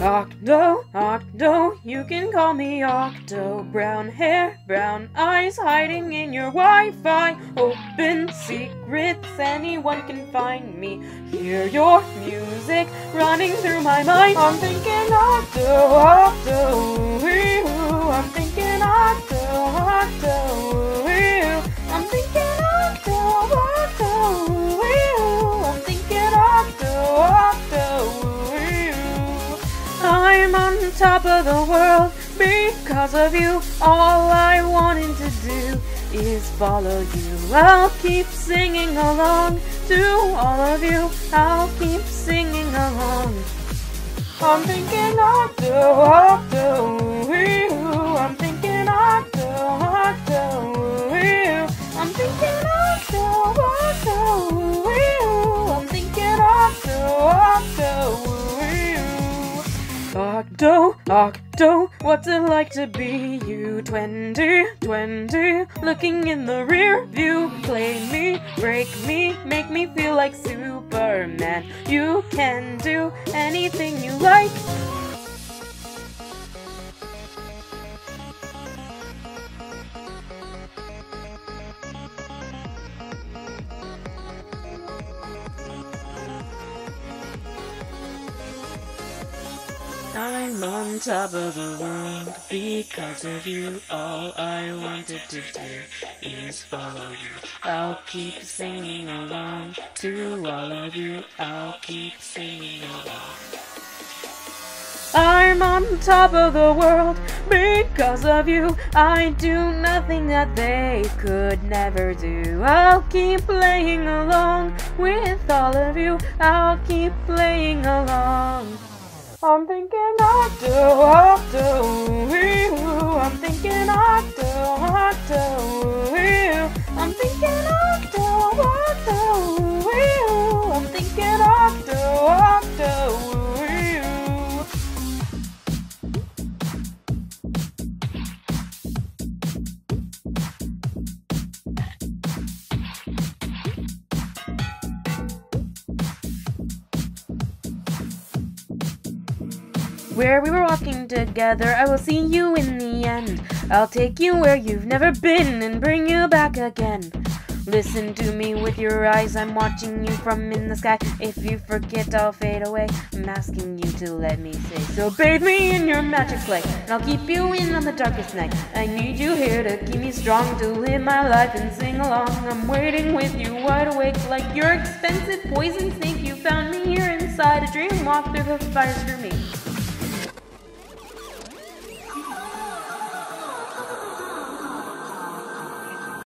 Octo, Octo, you can call me Octo. Brown hair, brown eyes, hiding in your Wi-Fi. Open secrets, anyone can find me. Hear your music running through my mind. I'm thinking Octo, Octo, top of the world because of you. All I wanted to do is follow you. I'll keep singing along to all of you. I'll keep singing along. I'm thinking octo, octo, wee-hoo. I'm thinking octo, octo, wee-hoo. Wee-hoo. Octo, octo, what's it like to be you? Twenty, twenty, looking in the rear view. Play me, break me, make me feel like Superman. You can do anything you like. I'm on top of the world because of you. All I wanted to do is follow you. I'll keep singing along to all of you. I'll keep singing along. I'm on top of the world because of you. I do nothing that they could never do. I'll keep playing along with all of you. I'll keep playing along. I'm thinking octo, octo, wee-hoo. Where we were walking together, I will see you in the end. I'll take you where you've never been and bring you back again. Listen to me with your eyes, I'm watching you from in the sky. If you forget, I'll fade away. I'm asking you to let me say. So bathe me in your magic clay, and I'll keep you in on the darkest night. I need you here to keep me strong, to live my life and sing along. I'm waiting with you wide awake, like your expensive poison snake. You found me here inside a dream, walk through the fires for me.